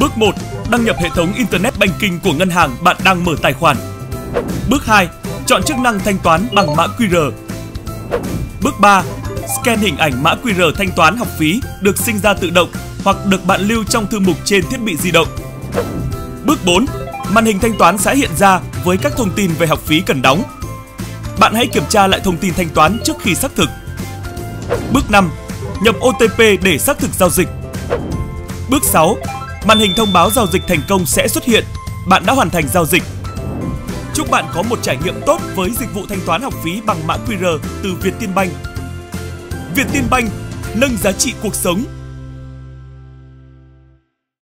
Bước 1. Đăng nhập hệ thống Internet Banking của ngân hàng bạn đang mở tài khoản. Bước 2. Chọn chức năng thanh toán bằng mã QR. Bước 3. Scan hình ảnh mã QR thanh toán học phí được sinh ra tự động hoặc được bạn lưu trong thư mục trên thiết bị di động. Bước 4. Màn hình thanh toán sẽ hiện ra với các thông tin về học phí cần đóng. Bạn hãy kiểm tra lại thông tin thanh toán trước khi xác thực. Bước 5. Nhập OTP để xác thực giao dịch. Bước 6. Màn hình thông báo giao dịch thành công sẽ xuất hiện. Bạn đã hoàn thành giao dịch. Chúc bạn có một trải nghiệm tốt với dịch vụ thanh toán học phí bằng mã QR từ Vietinbank. Vietinbank nâng giá trị cuộc sống